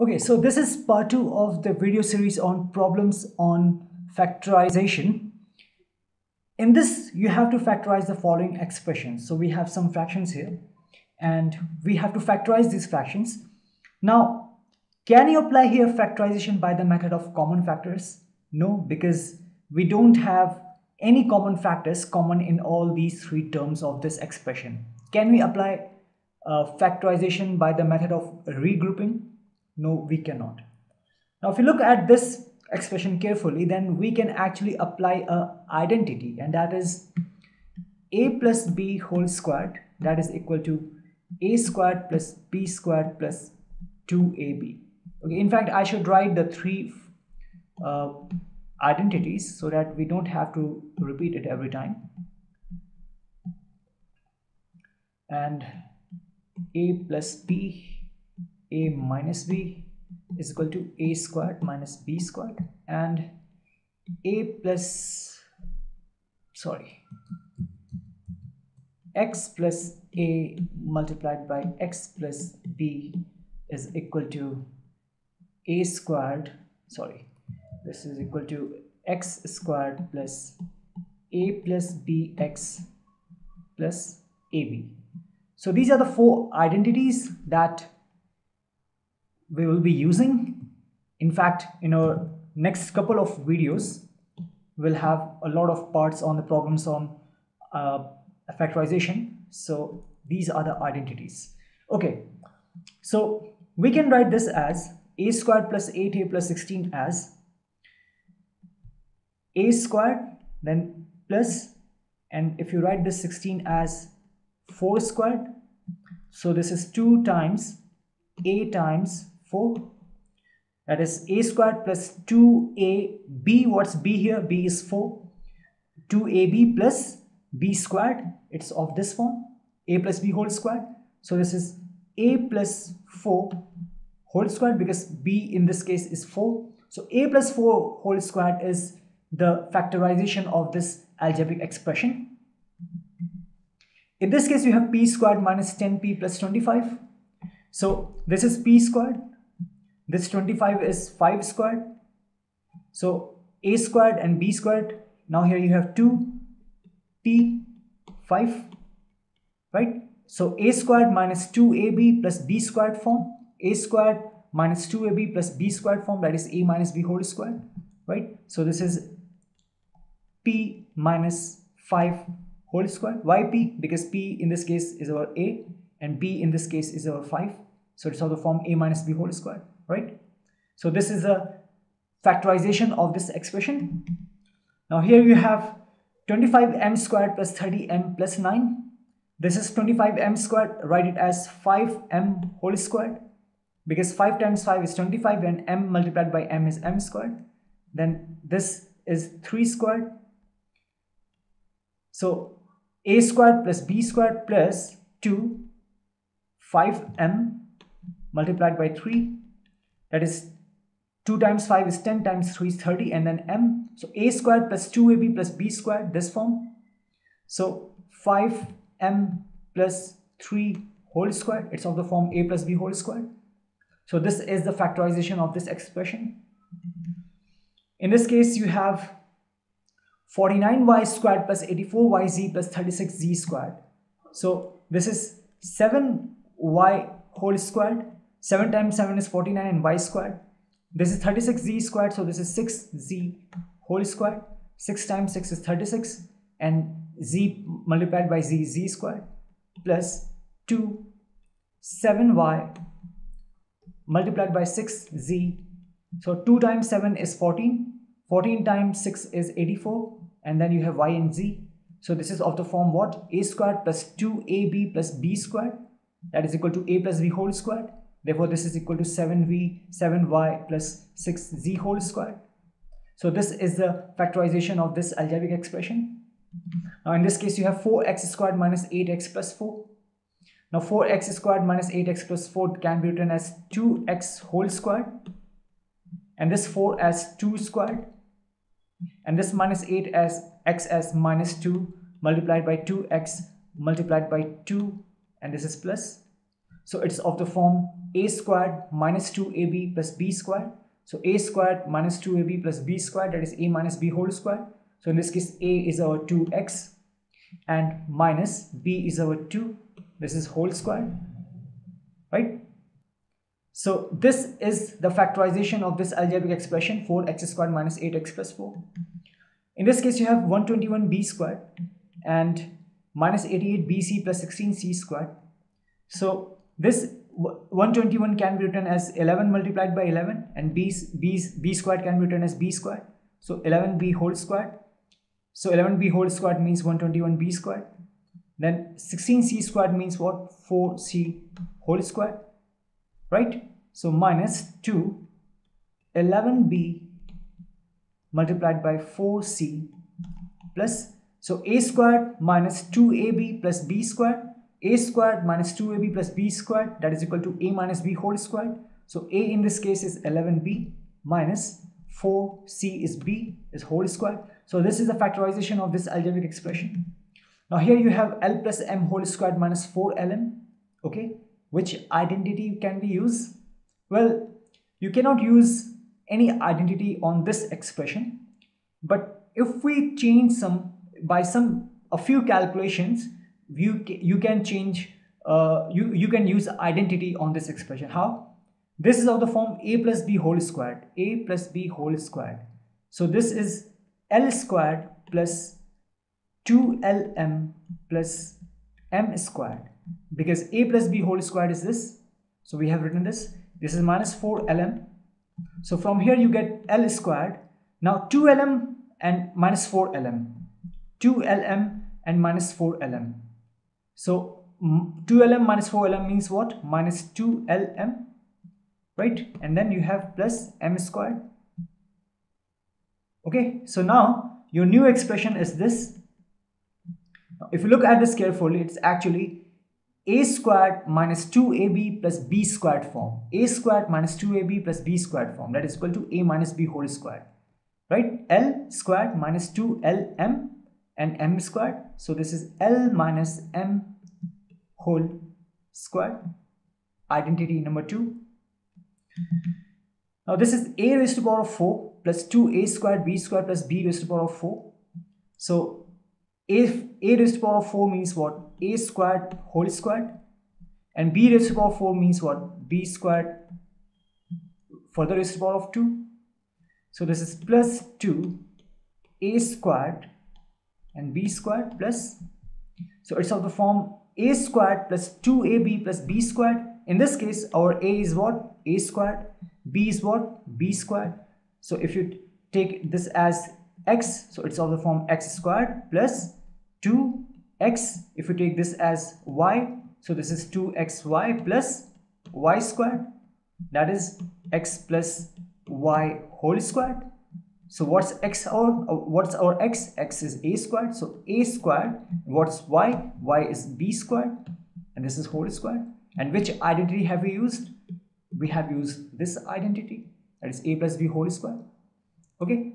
Okay, so this is part two of the video series on problems on factorization. In this, you have to factorize the following expressions. So we have some fractions here and we have to factorize these fractions. Now, can you apply here factorization by the method of common factors? No, because we don't have any common factors common in all these three terms of this expression. Can we apply uh, factorization by the method of regrouping? No, we cannot. Now, if you look at this expression carefully, then we can actually apply a identity and that is a plus b whole squared that is equal to a squared plus b squared plus 2ab. Okay, in fact, I should write the three uh, identities so that we don't have to repeat it every time. And a plus b a minus b is equal to a squared minus b squared and a plus sorry x plus a multiplied by x plus b is equal to a squared sorry this is equal to x squared plus a plus bx plus ab so these are the four identities that we will be using. In fact, in our next couple of videos, we'll have a lot of parts on the problems on uh, factorization. So these are the identities. Okay, so we can write this as a squared plus 8a plus 16 as a squared then plus and if you write this 16 as 4 squared so this is 2 times a times 4 that is a squared plus 2ab what's b here? B is 4 2ab plus b squared. It's of this form. A plus b whole squared. So this is a plus 4 whole squared because b in this case is 4 so a plus 4 whole squared is the factorization of this algebraic expression. In this case we have p squared minus 10p plus 25 so this is p squared this 25 is 5 squared. So a squared and b squared. Now here you have 2 p 5 right. So a squared minus 2ab plus b squared form. a squared minus 2ab plus b squared form that is a minus b whole squared right. So this is p minus 5 whole squared. Why p? Because p in this case is our a and b in this case is our 5. So it's of the form a minus b whole squared right? So this is a factorization of this expression. Now here you have 25m squared plus 30m plus 9. This is 25m squared, write it as 5m whole squared because 5 times 5 is 25 and m multiplied by m is m squared. Then this is 3 squared. So a squared plus b squared plus 2 5m multiplied by 3 that is 2 times 5 is 10 times 3 is 30 and then m. So a squared plus 2ab plus b squared this form. So 5m plus 3 whole squared it's of the form a plus b whole squared. So this is the factorization of this expression. In this case you have 49y squared plus 84yz plus 36z squared. So this is 7y whole squared 7 times 7 is 49 and y squared. This is 36z squared, so this is 6z whole squared. 6 times 6 is 36 and z multiplied by z z squared plus 2 7y multiplied by 6z. So 2 times 7 is 14. 14 times 6 is 84 and then you have y and z. So this is of the form what? a squared plus 2ab plus b squared that is equal to a plus b whole squared Therefore, this is equal to 7v, 7y plus 6z whole squared. So this is the factorization of this algebraic expression. Now in this case, you have 4x squared minus 8x plus 4. Now 4x squared minus 8x plus 4 can be written as 2x whole squared. And this 4 as 2 squared. And this minus 8 as x as minus 2 multiplied by 2x multiplied by 2 and this is plus So it's of the form a squared minus 2ab plus b squared. So a squared minus 2ab plus b squared that is a minus b whole square. So in this case a is our 2x and minus b is our 2. This is whole square, right? So this is the factorization of this algebraic expression 4x squared minus 8x plus 4. In this case you have 121b squared and minus 88bc plus 16c squared. So this 121 can be written as 11 multiplied by 11 and b, b, b squared can be written as b squared. So 11b whole squared. So 11b whole squared means 121b squared. Then 16c squared means what? 4c whole squared. Right? So minus 2 11b multiplied by 4c plus so a squared minus 2ab plus b squared a squared minus 2ab plus b squared that is equal to a minus b whole squared. So a in this case is 11b minus 4c is b is whole squared. So this is the factorization of this algebraic expression. Now here you have L plus M whole squared minus 4Lm. Okay, which identity can we use? Well, you cannot use any identity on this expression. But if we change some by some a few calculations, you you can change uh, you you can use identity on this expression. How? This is of the form a plus b whole squared a plus b whole squared. So this is l squared plus 2lm plus m squared. Because a plus b whole squared is this. So we have written this. This is minus 4lm so from here you get l squared. Now 2lm and minus 4lm 2lm and minus 4lm so 2lm minus 4lm means what? Minus 2lm, right? And then you have plus m squared. Okay, so now your new expression is this. Now, if you look at this carefully, it's actually a squared minus 2ab plus b squared form. a squared minus 2ab plus b squared form. That is equal to a minus b whole squared. Right? L squared minus 2lm and m squared. So this is L minus m whole squared. Identity number 2. Now this is a raised to the power of 4 plus 2a squared b squared plus b raised to the power of 4. So if a raised to the power of 4 means what? a squared whole squared and b raised to the power of 4 means what? b squared further raised to the power of 2. So this is plus 2 a squared and b squared plus so it's of the form a squared plus 2ab plus b squared. In this case our a is what? A squared b is what? B squared. So if you take this as x so it's of the form x squared plus 2x if you take this as y so this is 2xy plus y squared. That is x plus y whole squared so what's x or uh, what's our x? x is a squared. So a squared. What's y? y is b squared. And this is whole squared. And which identity have we used? We have used this identity. That is a plus b whole square. Okay.